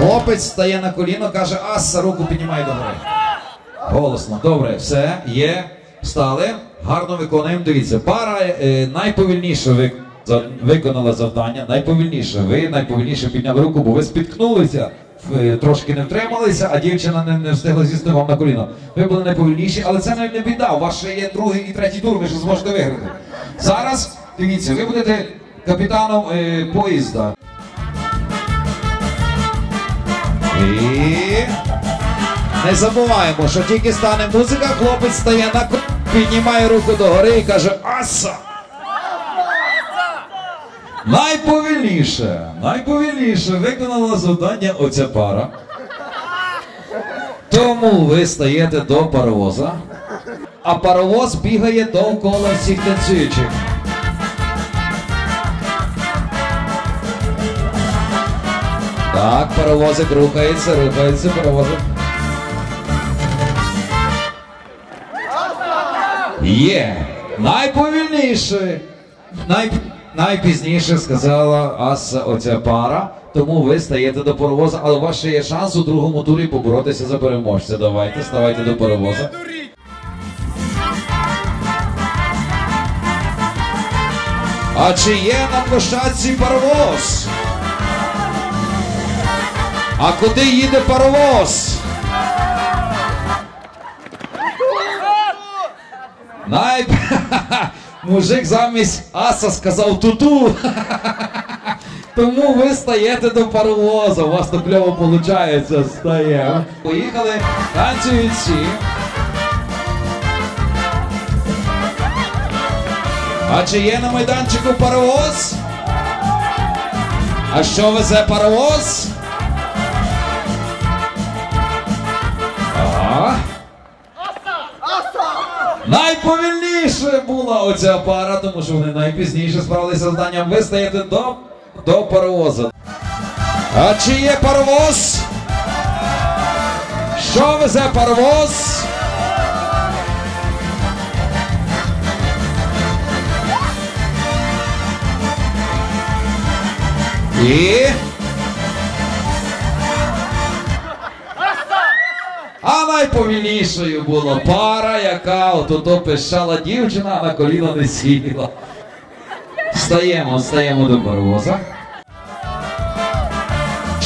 Хлопець стає на коліно, каже, аса, руку піднімай до гори. Голосно. Добре, все, є. Встали. Гарно виконуємо. Дивіться, пара е, найповільніше ви, за- виконала завдання. Найповільніше. Ви найповільніше підняли руку, бо ви спіткнулися, е, трошки не втрималися, а дівчина не, не встигла з'їсти вам на коліно. Ви були найповільніші, але це не біда. У вас ще є другий і третій тур, ви ще зможете виграти. Зараз, дивіться, ви будете капітаном е, поїзда. І не забуваємо, що тільки стане музика, хлопець стає на ко- піднімає руку догори і каже Аса! Найповільніше, найповільніше виконала завдання оця пара. Тому ви стаєте до паровоза, а паровоз бігає довкола всіх танцюючих. Так, паровозик рухається, рухається паровозик. Є. Найповільніше. Най... Найпізніше сказала Аса оця пара, тому ви стаєте до паровоза, але у вас ще є шанс у другому турі поборотися за переможця. Давайте, ставайте до паровоза. А чи є на площадці паровоз? А куди їде паровоз? Най... Мужик замість аса сказав туту. Тому ви стаєте до паровоза. У вас то кльово виходить. Стає. Поїхали, танцюють всі. А чи є на майданчику паровоз? А що везе паровоз? Найповільніше була оця пара, тому що вони найпізніше справилися з завданням. Ви стаєте до, до паровоза. А чи є паровоз? Що везе паровоз? І. найповільнішою була пара, яка от пищала дівчина, а на коліно не сіла. Стаємо, стаємо до паровоза.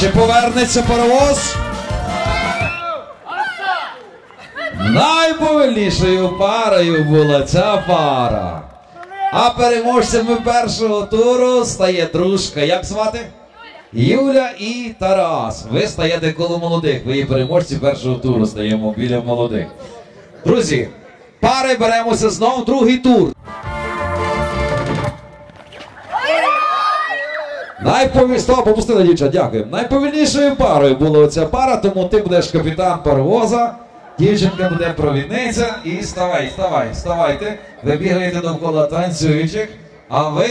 Чи повернеться паровоз? Найповільнішою парою була ця пара. А переможцями першого туру стає дружка. Як звати? Юля і Тарас. Ви стаєте коло молодих. Ви є переможці першого туру стаємо біля молодих. Друзі, пари беремося знову другий тур. Найпові... Стоп, попустила дівчат, дякую. Найповільнішою парою була оця пара, тому ти будеш капітан паровоза, дівчинка буде провідниця і ставай, ставай, ставайте. Ви бігаєте довкола танцюючих, а ви,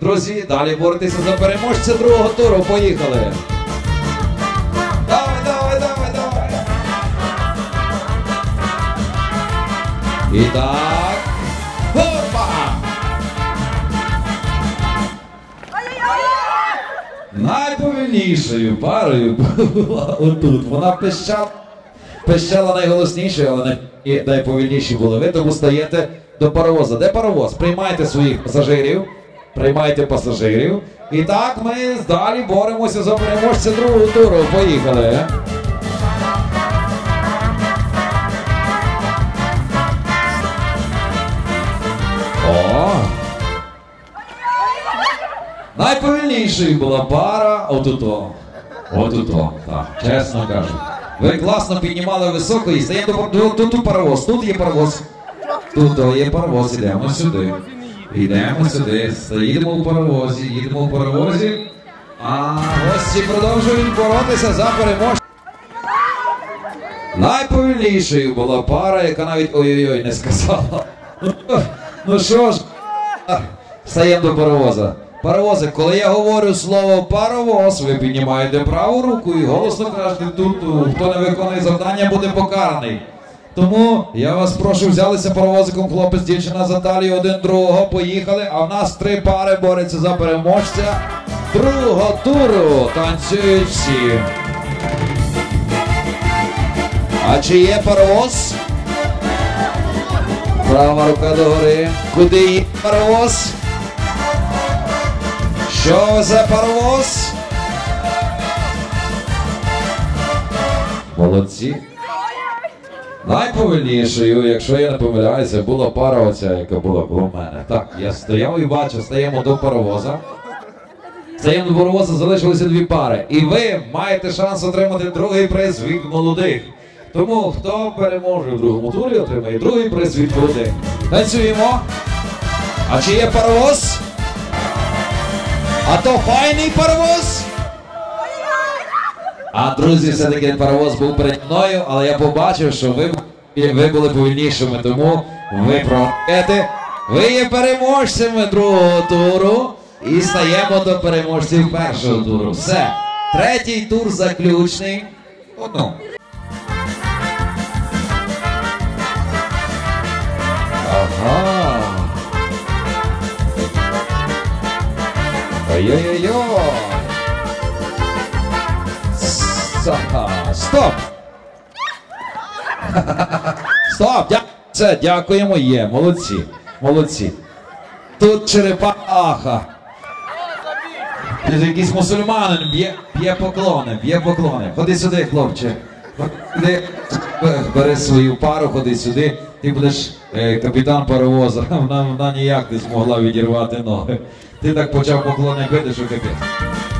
друзі, далі боретеся за переможця другого туру. Поїхали. Давай, давай, давай, давай. І так. Опа! Найповільнішою парою була отут. Вона пищала, пищала найголосніше, але найповільніші були ви, тому стаєте до паровоза. Де паровоз? Приймайте своїх пасажирів, приймайте пасажирів. І так ми далі боремося за переможця другого туру. Поїхали. О! Найповільнішою була пара отуто. Отуто, так, чесно кажу. Ви класно піднімали високо і до, тут паровоз. Тут є паровоз. Тут є паровоз, ідемо сюди. Йдемо сюди, стоїмо у паровозі, їдемо у паровозі. А гості продовжують боротися за переможця. Найповільнішою була пара, яка навіть ой-ой-ой не сказала. Ну що ж, стаємо до паровоза. Паровози, коли я говорю слово паровоз, ви піднімаєте праву руку і голосно кажете тут, хто не виконує завдання, буде покараний. Тому я вас прошу взялися паровозиком, хлопець, дівчина за талію один другого. Поїхали. А в нас три пари борються за переможця другого туру. Танцюють всі. А чи є паровоз? Права рука догори. Куди є паровоз? Що за паровоз? Молодці. Найповільнішою, якщо я не помиляюся, була пара оця, яка була коло мене. Так, я стояв і бачив, стаємо до паровоза. Стаємо до паровоза, залишилися дві пари. І ви маєте шанс отримати другий приз від молодих. Тому хто переможе в другому турі, отримає другий приз від молодих. Танцюємо. А чи є паровоз? А то файний паровоз? А друзі, все-таки паровоз був перед мною, але я побачив, що ви, ви були повільнішими, тому ви програєте. Ви є переможцями другого туру і стаємо до переможців першого туру. Все. Третій тур заключний. Одну. Ага. Ой-ой-ой. Са- Стоп! Стоп! Це дякуємо, є. Молодці. Молодці. Тут черепаха. Тут якийсь мусульманин б'є, б'є поклони, б'є поклони. Ходи сюди, хлопче. Ходи, бери свою пару, ходи сюди. Ти будеш е, капітан паровоза. Вона, вона ніяк не змогла відірвати ноги. Ти так почав поклони бити, що капець.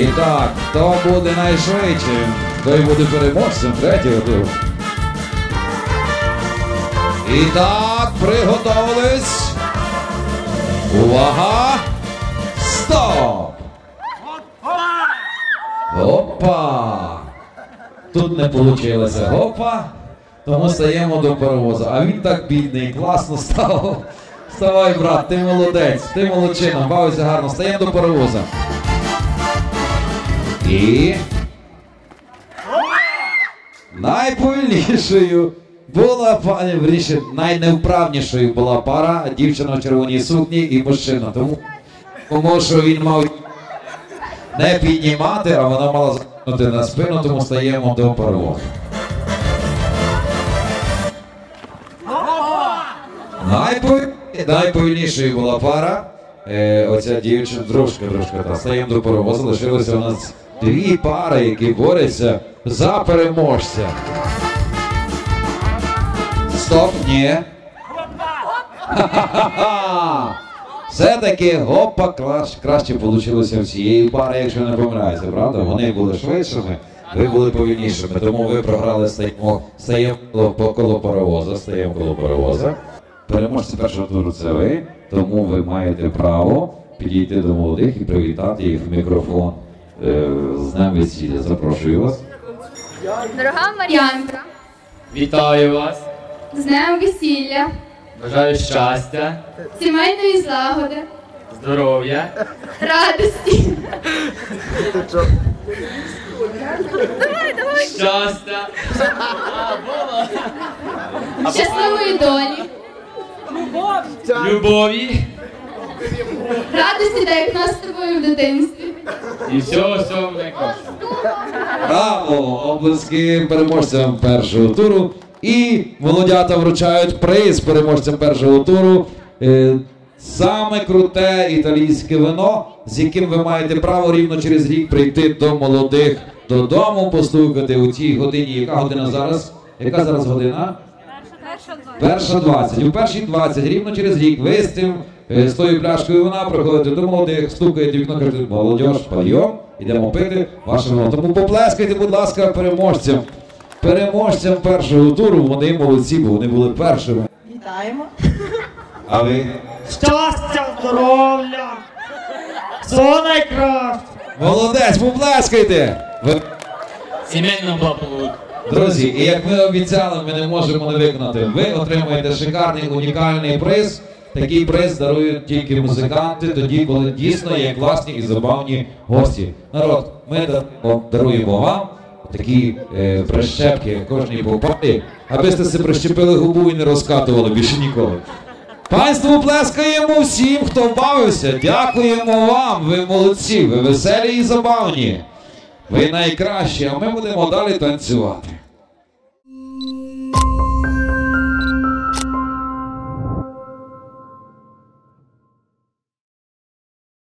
І так, хто буде найшвидшим, той буде переможцем третього туру. І так, приготовились. Увага! Стоп! Опа! Тут не вийшло. Опа! Тому стаємо до паровоза. А він так бідний, класно став. Вставай, брат, ти молодець, ти молодчина, бавися гарно, стаємо до паровоза. І найповільнішою була пані, вірніше, найневправнішою була пара дівчина в червоній сукні і мужчина. Тому, тому що він мав не піднімати, а вона мала закинути на спину, тому стаємо до. Найпові... Найповільнішою була пара. Е, оця дівчина, дружка, дружка, та стаємо до паровозу. Лишилося у нас дві пари, які борються за переможця. Стоп, ні. Все-таки гопа краще вийшло в цієї пари, якщо не помиляюся, правда? Вони були швидшими, ви були повільнішими, тому ви програли стаємо, стаємо коло паровоза, стаємо коло паровоза. Переможці першого туру це ви, тому ви маєте право підійти до молодих і привітати їх в мікрофон. Е, З днем весілля. Запрошую вас. Дорога Мар'янка, Вітаю вас! з днем весілля, Бажаю щастя, сімейної злагоди, здоров'я, радості, щастя, щасливої долі, любові. Радості, так як нас з тобою в дитинстві. І всього всього найкращого. Браво! Облески переможцям першого туру. І молодята вручають приз переможцям першого туру. Е, Саме круте італійське вино, з яким ви маєте право рівно через рік прийти до молодих додому, постукати у цій годині. Яка година зараз? Яка зараз година? Перша 20. У першій 20, рівно через рік, ви з тим, е, з тою пляшкою вина приходите до молодих, стукаєте вікно, кажете, молодь, пайом, йдемо пити ваше вино. Тому поплескайте, будь ласка, переможцям. Переможцям першого туру, вони молодці, бо вони були першими. Вітаємо. А ви? Щастя, здоров'я! Все найкраще! Молодець, поплескайте! Ви Сімейного благополуччя. Друзі, і як ми обіцяли, ми не можемо не виконати. Ви отримаєте шикарний унікальний приз. Такий приз дарують тільки музиканти, тоді, коли дійсно є класні і забавні гості. Народ, ми даруємо- вам такі е, прищепки кожній попарі, аби сте си прищепили губу і не розкатували більше ніколи. Панство плескаємо всім, хто бавився. Дякуємо вам, ви молодці, ви веселі і забавні. Ви найкращі, а ми будемо далі танцювати.